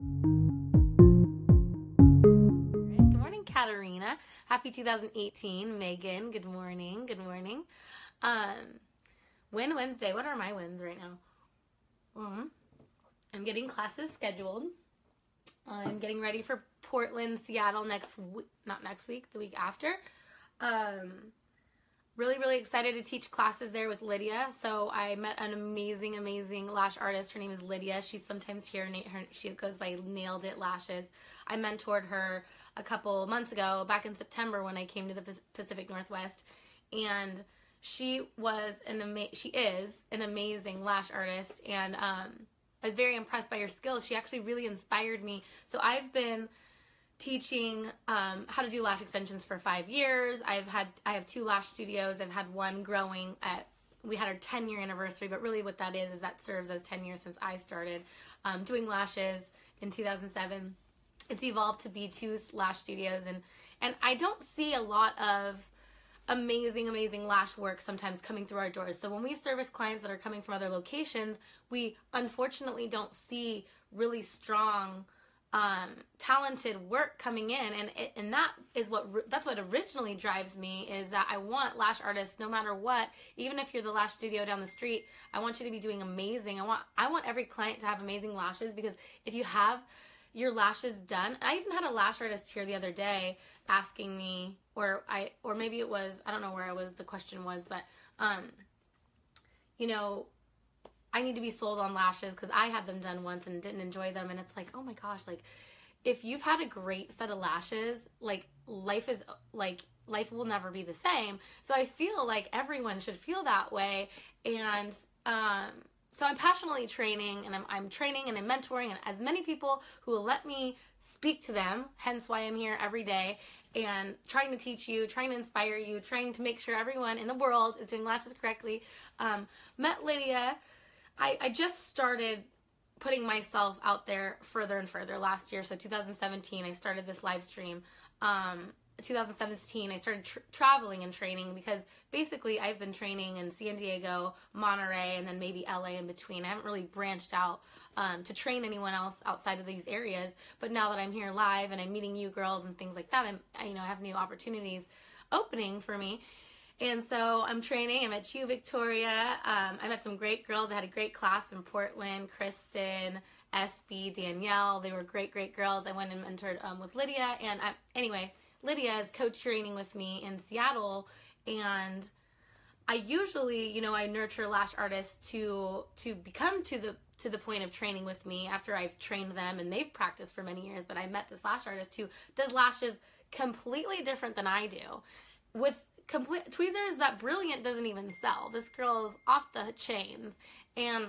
Good morning, Katarina. Happy 2018. Megan, good morning. Good morning. Um, Win Wednesday. What are my wins right now? Mm-hmm. I'm getting classes scheduled. I'm getting ready for Portland, Seattle next week. Not next week, the week after. Um, really, really excited to teach classes there with Lydia. So I met an amazing, amazing lash artist. Her name is Lydia. She's sometimes here. Her, she goes by Nailed It Lashes. I mentored her a couple months ago, back in September when I came to the Pacific Northwest, and she was an ama- she is an amazing lash artist, and um, I was very impressed by her skills. She actually really inspired me. So I've been teaching um, how to do lash extensions for five years. I've had I have two lash studios. I've had one growing at we had our 10 year anniversary, but really what that is is that serves as 10 years since I started um, doing lashes in 2007. It's evolved to be two lash studios, and and I don't see a lot of amazing, amazing lash work sometimes coming through our doors. So when we service clients that are coming from other locations, we unfortunately don't see really strong um, talented work coming in, and it, and that is what that's what originally drives me is that I want lash artists, no matter what, even if you're the lash studio down the street, I want you to be doing amazing. I want I want every client to have amazing lashes because if you have your lashes done, I even had a lash artist here the other day asking me, or I or maybe it was I don't know where I was. The question was, but um, you know, I need to be sold on lashes because I had them done once and didn't enjoy them. And it's like, oh my gosh, like if you've had a great set of lashes, like life is like life will never be the same. So I feel like everyone should feel that way. And um, so I'm passionately training and I'm, I'm training and I'm mentoring and as many people who will let me speak to them, hence why I'm here every day and trying to teach you, trying to inspire you, trying to make sure everyone in the world is doing lashes correctly. Um, met Lydia I, I just started putting myself out there further and further last year. So 2017, I started this live stream. Um, 2017, I started tr- traveling and training because basically I've been training in San Diego, Monterey, and then maybe LA in between. I haven't really branched out um, to train anyone else outside of these areas. But now that I'm here live and I'm meeting you girls and things like that, I'm I, you know I have new opportunities opening for me. And so I'm training. I met you, Victoria. Um, I met some great girls. I had a great class in Portland. Kristen, SB, Danielle. They were great, great girls. I went and mentored um, with Lydia. And I, anyway, Lydia is co-training with me in Seattle. And I usually, you know, I nurture lash artists to to become to the to the point of training with me after I've trained them and they've practiced for many years. But I met this lash artist who does lashes completely different than I do with complete tweezers that Brilliant doesn't even sell. This girl is off the chains and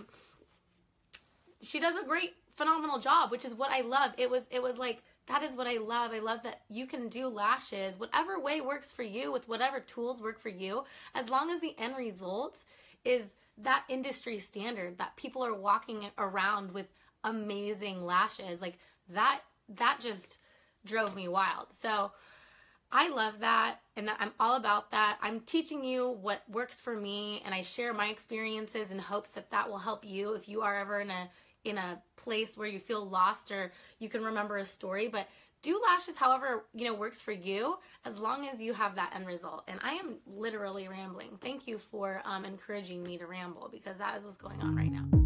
she does a great phenomenal job, which is what I love. It was it was like that is what I love. I love that you can do lashes whatever way works for you with whatever tools work for you as long as the end result is that industry standard that people are walking around with amazing lashes. Like that that just drove me wild. So I love that and that I'm all about that. I'm teaching you what works for me and I share my experiences in hopes that that will help you if you are ever in a in a place where you feel lost or you can remember a story, but do lashes however, you know, works for you as long as you have that end result. And I am literally rambling. Thank you for um, encouraging me to ramble because that is what's going on right now.